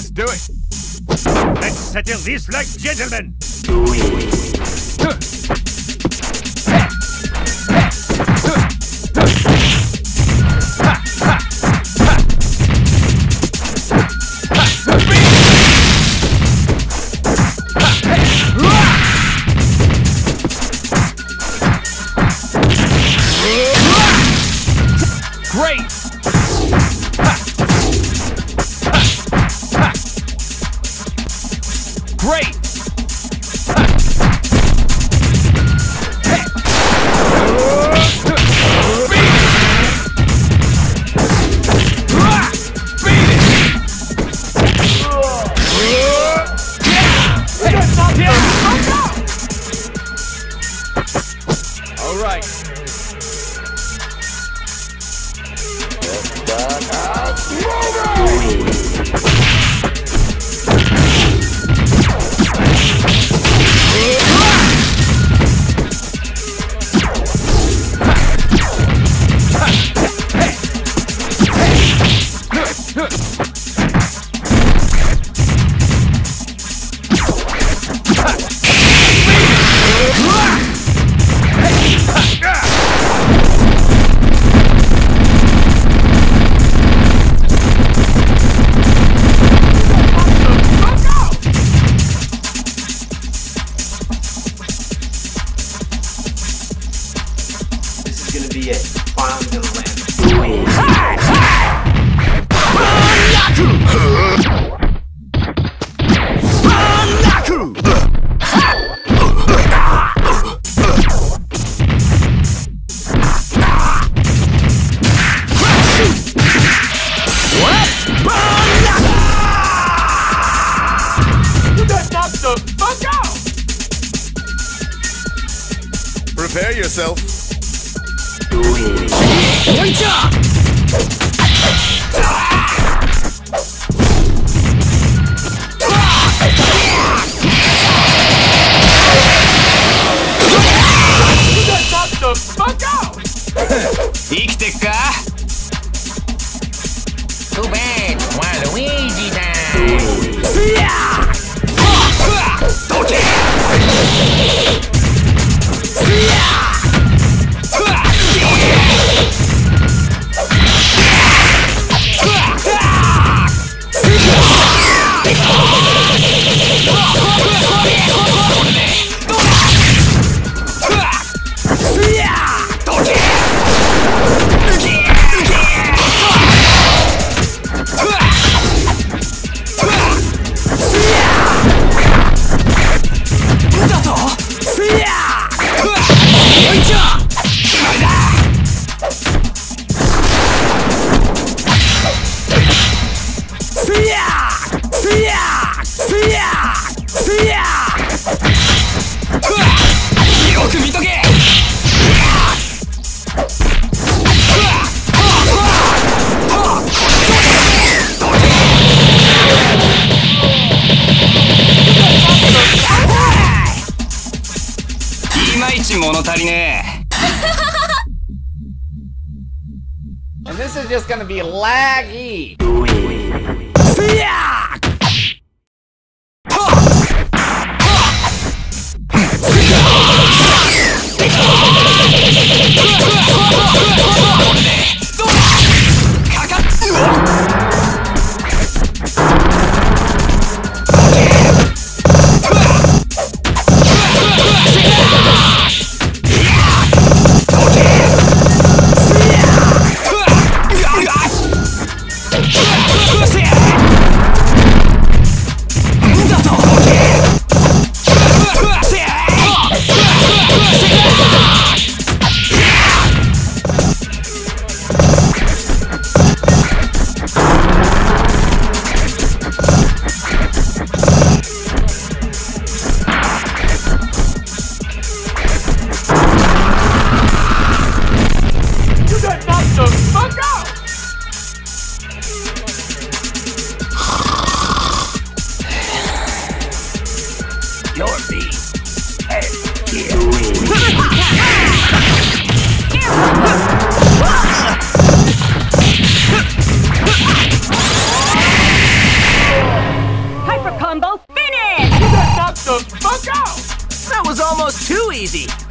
Let's do it. Let's settle this like gentlemen. Great! This is gonna be it. Finally gonna land. Prepare yourself. よいしょ生きてっか？トゥベーワルイージだ this is just gonna be laggy. Yeah! Was almost too easy.